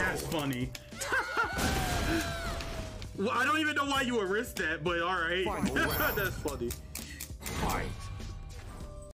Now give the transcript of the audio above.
That's funny. well, I don't even know why you would risk that, but alright. That's funny. Fight.